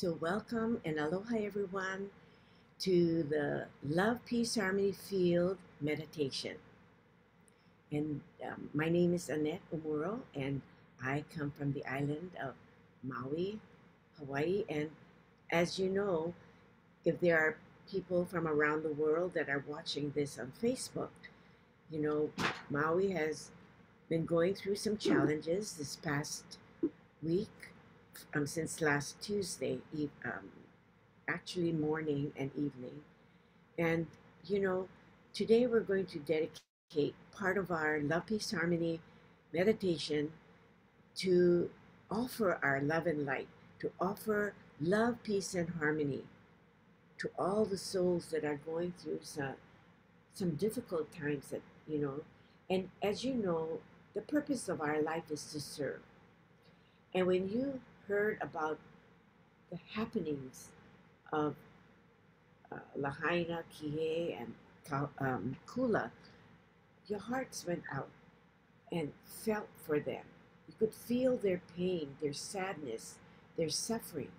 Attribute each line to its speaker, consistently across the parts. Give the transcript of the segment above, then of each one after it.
Speaker 1: So, welcome and aloha, everyone, to the Love, Peace, Harmony Field Meditation. And um, my name is Annette Omuro, and I come from the island of Maui, Hawaii. And as you know, if there are people from around the world that are watching this on Facebook, you know, Maui has been going through some challenges this past week um, since last Tuesday, um, actually morning and evening. And, you know, today we're going to dedicate part of our Love, Peace, Harmony meditation to offer our love and light, to offer love, peace, and harmony to all the souls that are going through some, some difficult times that, you know, and as you know, the purpose of our life is to serve. And when you heard about the happenings of uh, Lahaina, Kihei, and um, Kula, your hearts went out and felt for them. You could feel their pain, their sadness, their suffering.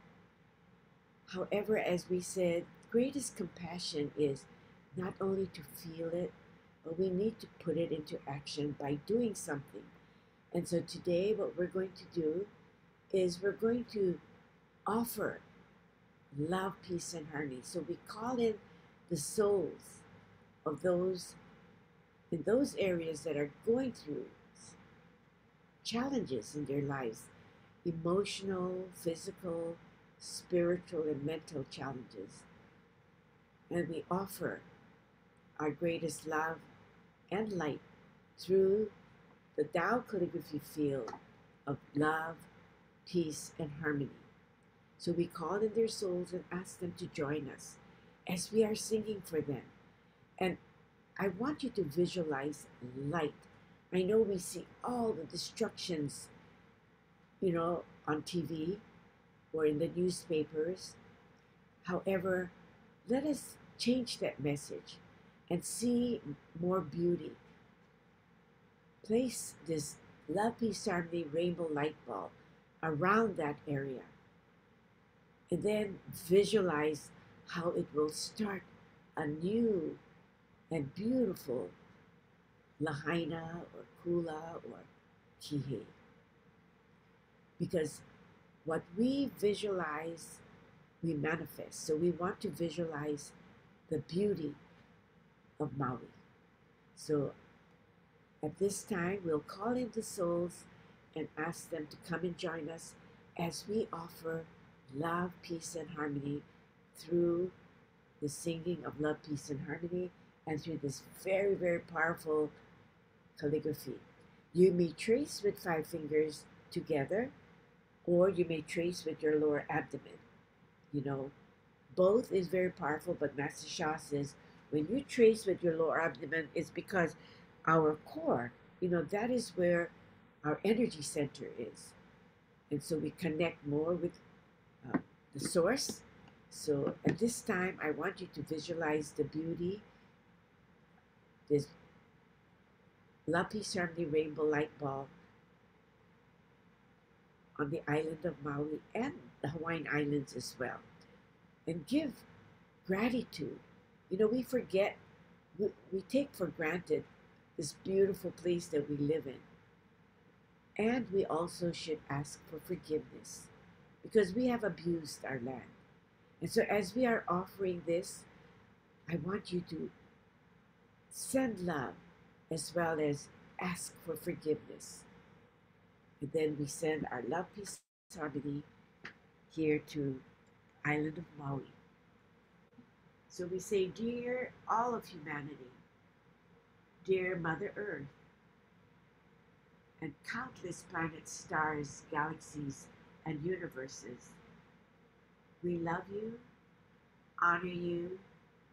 Speaker 1: However, as we said, greatest compassion is not only to feel it, but we need to put it into action by doing something. And so today, what we're going to do is we're going to offer love, peace, and harmony. So we call in the souls of those in those areas that are going through challenges in their lives emotional, physical, spiritual, and mental challenges. And we offer our greatest love and light through the Tao calligraphy field of love, peace, and harmony. So we call in their souls and ask them to join us as we are singing for them. And I want you to visualize light. I know we see all the destructions, you know, on TV or in the newspapers. However, let us change that message and see more beauty. Place this Love Peace Harmony rainbow light bulb around that area. And then visualize how it will start a new and beautiful Lahaina or Kula or Kihei. Because what we visualize, we manifest. So we want to visualize the beauty of Maui. So at this time, we'll call in the souls and ask them to come and join us as we offer love, peace, and harmony through the singing of love, peace, and harmony, and through this very, very powerful calligraphy. You may trace with five fingers together, or you may trace with your lower abdomen. You know, both is very powerful, but Master Sha says when you trace with your lower abdomen, it's because our core, you know, that is where our energy center is. And so we connect more with uh, the source. So at this time, I want you to visualize the beauty, this Lapi Harmony Rainbow Light Ball on the island of Maui and the Hawaiian Islands as well. And give gratitude. You know, we forget, we, we take for granted this beautiful place that we live in. And we also should ask for forgiveness because we have abused our land. And so, as we are offering this, I want you to send love as well as ask for forgiveness. And then we send our love, peace, harmony here to island of Maui. So we say, Dear all of humanity, dear Mother Earth, and countless planets, stars, galaxies, and universes. We love you, honor you,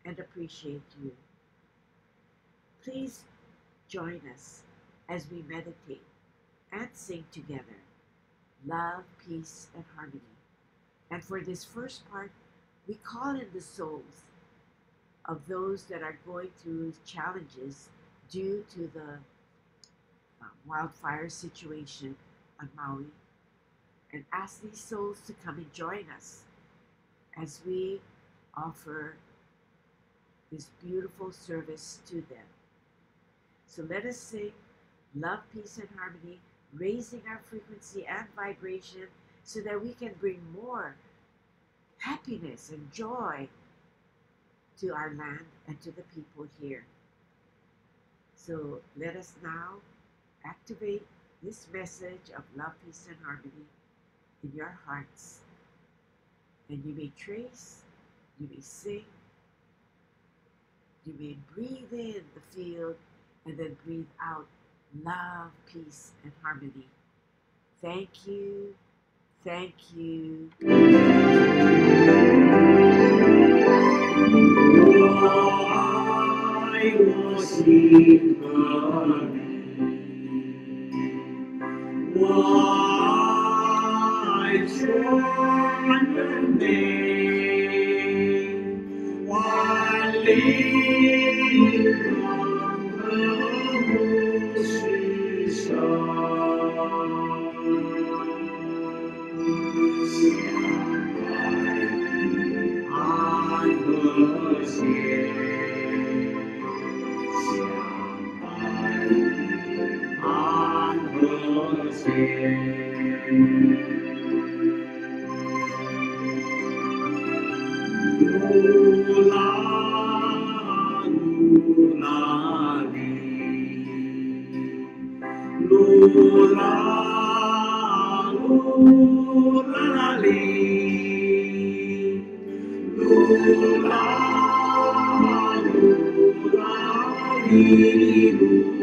Speaker 1: and appreciate you. Please join us as we meditate and sing together love, peace, and harmony. And for this first part, we call in the souls of those that are going through challenges due to the uh, wildfire situation on Maui and ask these souls to come and join us as we offer this beautiful service to them. So let us sing love, peace, and harmony, raising our frequency and vibration so that we can bring more happiness and joy to our land and to the people here. So let us now activate this message of love, peace, and harmony in your hearts. And you may trace, you may sing, you may breathe in the field and then breathe out love, peace, and harmony. Thank you. Thank you.
Speaker 2: I hurry. Lee,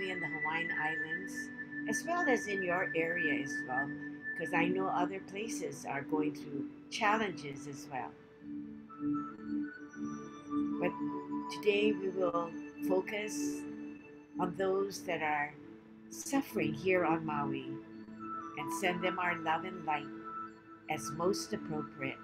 Speaker 1: Maui and the Hawaiian Islands, as well as in your area as well, because I know other places are going through challenges as well. But today we will focus on those that are suffering here on Maui and send them our love and light as most appropriate.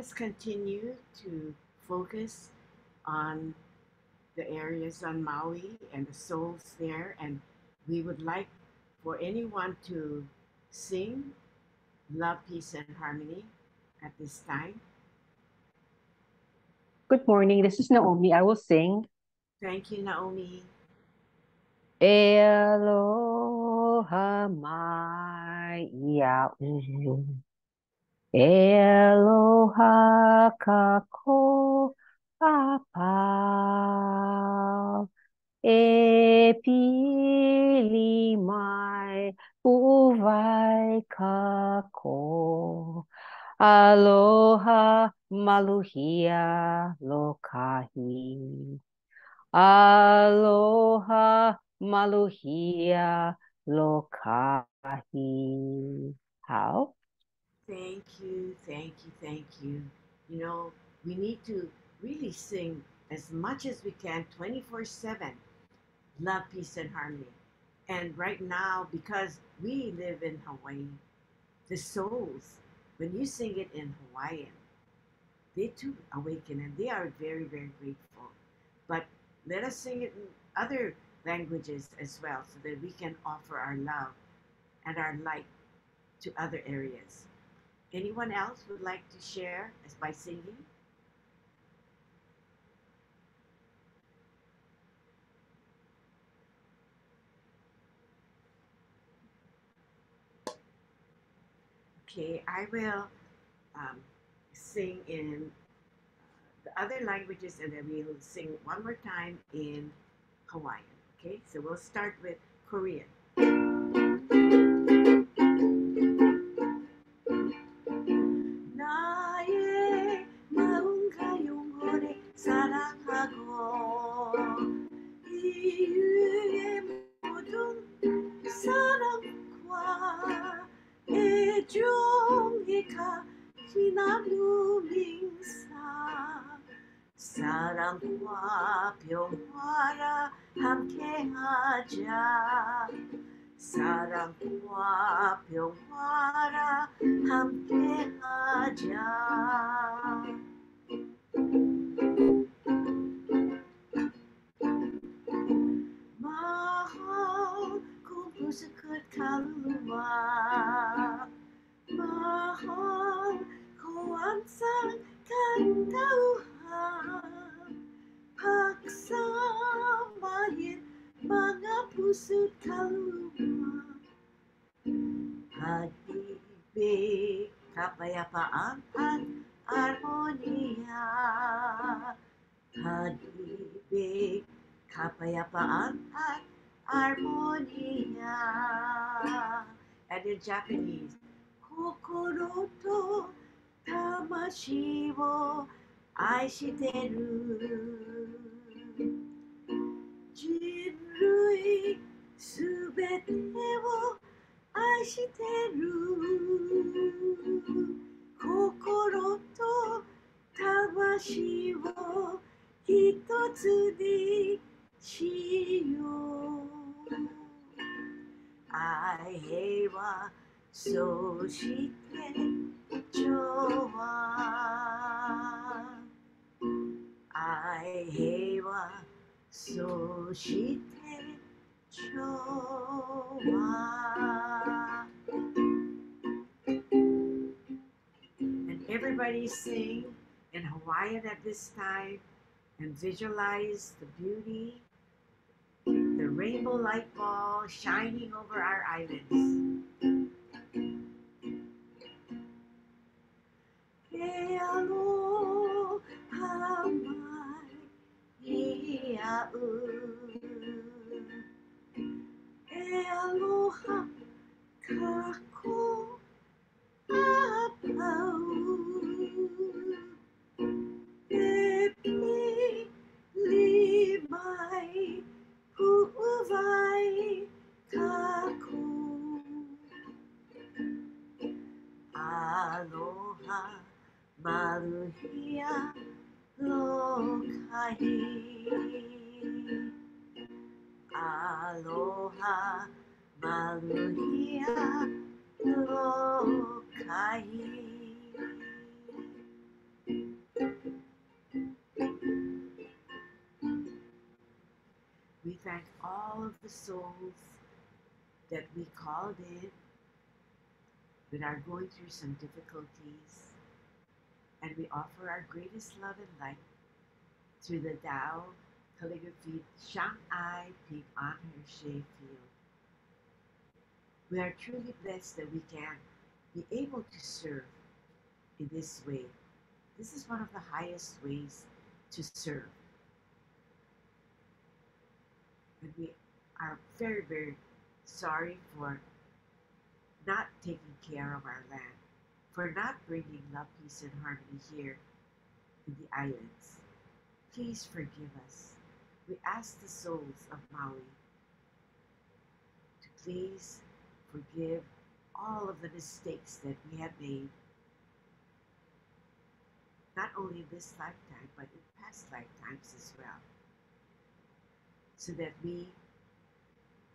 Speaker 1: Us continue to focus on the areas on Maui and the souls there. And we would like for anyone to sing Love, Peace, and Harmony at this time.
Speaker 3: Good morning. This is Naomi. I will sing.
Speaker 1: Thank you, Naomi.
Speaker 3: Aloha mai ia'u. Aloha kako apau. E pili mai pu'uwai kako. Aloha maluhia lokahi. Aloha maluhia lokahi. How?
Speaker 1: Thank you, thank you, thank you. You know, we need to really sing as much as we can 24 7 love, peace, and harmony. And right now, because we live in Hawaii, the souls, when you sing it in Hawaiian, they too awaken and they are very, very grateful. But let us sing it in other languages as well so that we can offer our love and our light to other areas. Anyone else would like to share as by singing? Okay, I will um, sing in uh, the other languages and then we'll sing one more time in Hawaiian. Okay, so we'll start with Korean. tangkua piongwara hamke aja mahal ku pusukut kalua mahal ku ansang kan Tuhan paksa main mga pusut kalua Pag-ibig, kapayapaan at armonia. Pag-ibig, kapayapaan at armonia. And in Japanese, Kokoro to tamashi wo aishiteru. Jinrui subete wo 愛してる。心と魂を一つにしよう。愛平和そして調和。愛平和そして調和 And everybody sing in Hawaiian at this time and visualize the beauty, the rainbow light ball shining over our islands. Aloha mai aloha kako apau. E pili mai pu'uwai kako. Aloha maluhia lokahi aloha maluhia lokai. We thank all of the souls that we called in that are going through some difficulties, and we offer our greatest love and light through the Tao calligraphy Shanghai Ping An Hershey Field. We are truly blessed that we can be able to serve in this way. This is one of the highest ways to serve. And we are very, very sorry for not taking care of our land, for not bringing love, peace, and harmony here in the islands. Please forgive us. We ask the souls of Maui to please forgive all of the mistakes that we have made, not only in this lifetime, but in past lifetimes as well, so that we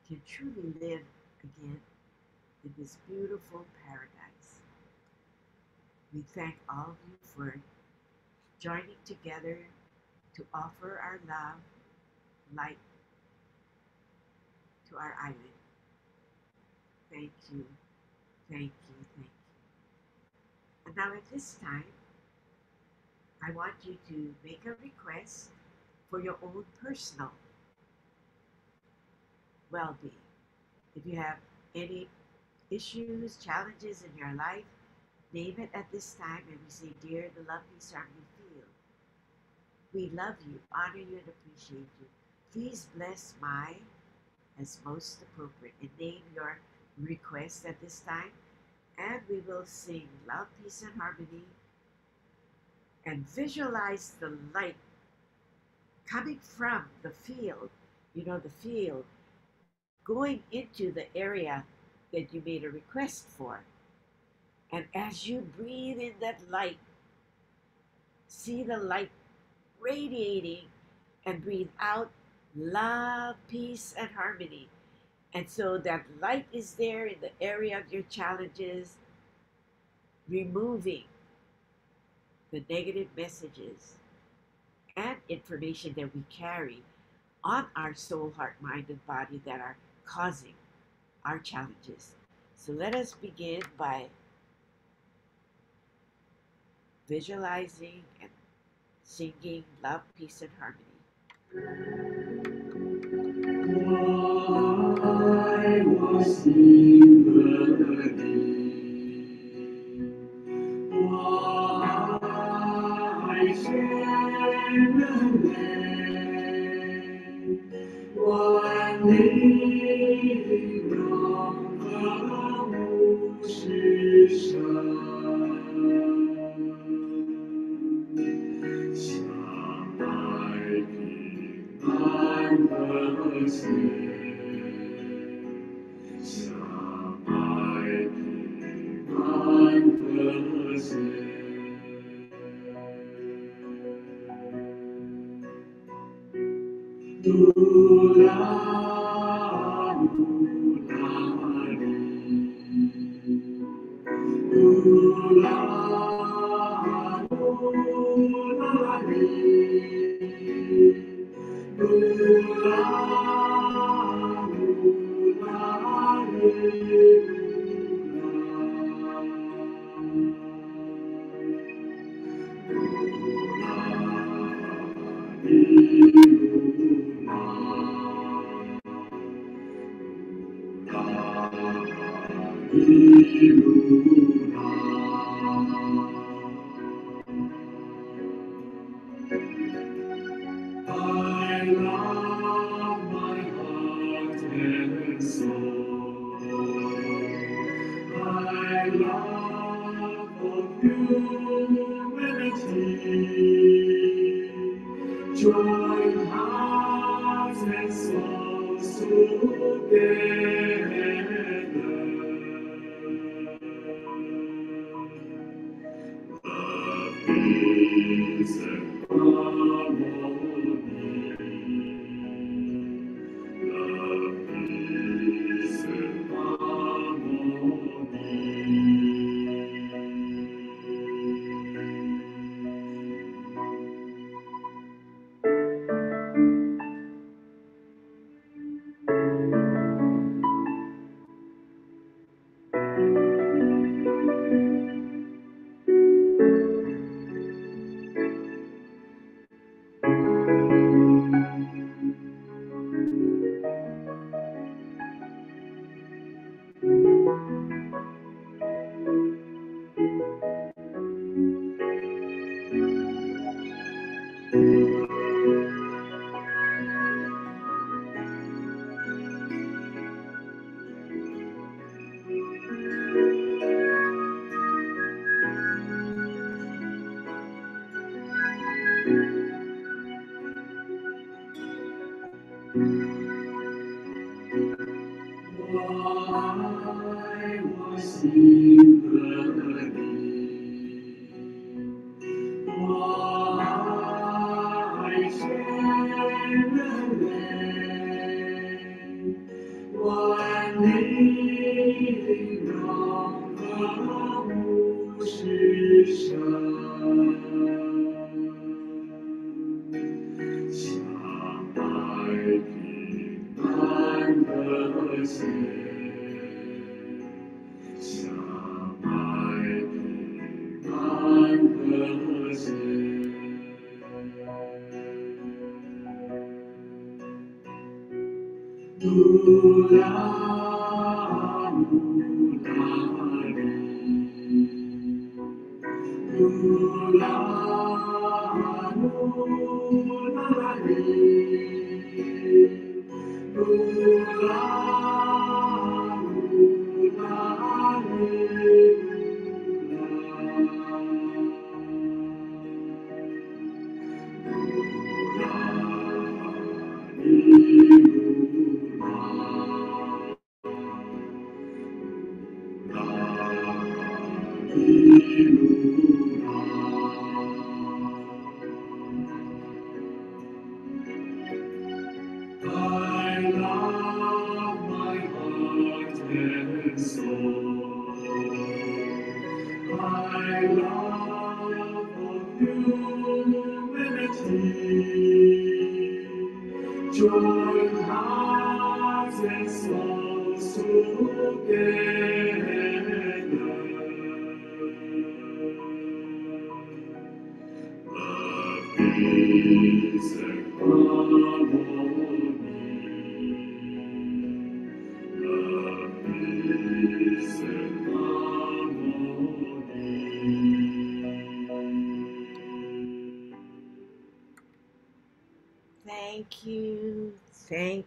Speaker 1: can truly live again in this beautiful paradise. We thank all of you for joining together to offer our love, light to our island. Thank you, thank you, thank you. And now at this time, I want you to make a request for your own personal well being. If you have any issues, challenges in your life, name it at this time and we say, Dear the Love Peace Harmony Field, we love you, honor you, and appreciate you. Please bless my as most appropriate and name your request at this time. And we will sing Love, Peace, and Harmony and visualize the light coming from the field. You know, the field going into the area that you made a request for. And as you breathe in that light, see the light radiating and breathe out love, peace, and harmony. And so that light is there in the area of your challenges, removing the negative messages and information that we carry on our soul, heart, mind, and body that are causing our challenges. So let us begin by visualizing and singing love, peace, and harmony.
Speaker 4: I was in the Why Jesus. I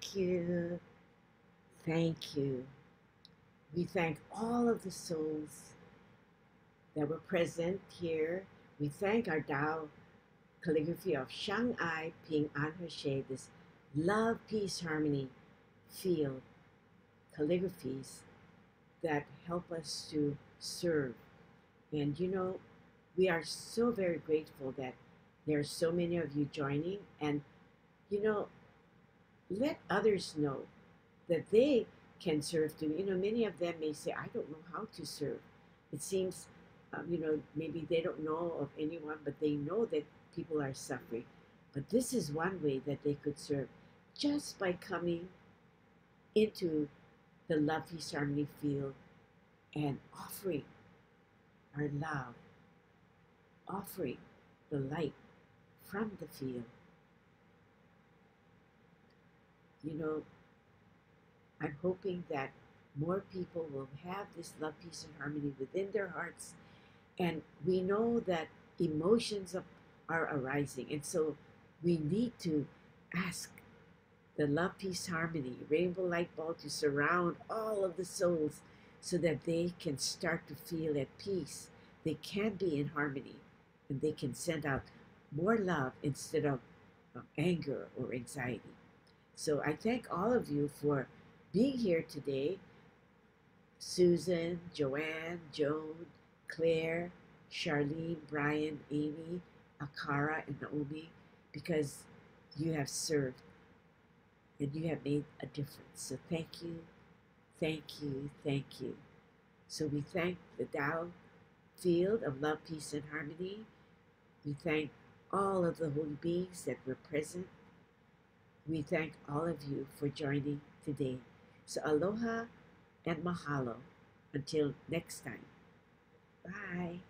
Speaker 1: thank you, thank you. We thank all of the souls that were present here. We thank our Tao calligraphy of Xiang Ai Ping An He this love, peace, harmony field calligraphies that help us to serve. And you know, we are so very grateful that there are so many of you joining. And you know, let others know that they can serve too. You know, many of them may say, I don't know how to serve. It seems, um, you know, maybe they don't know of anyone, but they know that people are suffering. But this is one way that they could serve just by coming into the love, peace, harmony field and offering our love, offering the light from the field. You know, I'm hoping that more people will have this love, peace, and harmony within their hearts. And we know that emotions are arising. And so we need to ask the love, peace, harmony, rainbow light ball to surround all of the souls so that they can start to feel at peace. They can be in harmony and they can send out more love instead of of anger or anxiety. So I thank all of you for being here today. Susan, Joanne, Joan, Claire, Charlene, Brian, Amy, Akara, and Naomi, because you have served and you have made a difference. So thank you, thank you, thank you. So we thank the Tao field of love, peace, and harmony. We thank all of the holy beings that were present. We thank all of you for joining today. So aloha and mahalo. Until next time. Bye.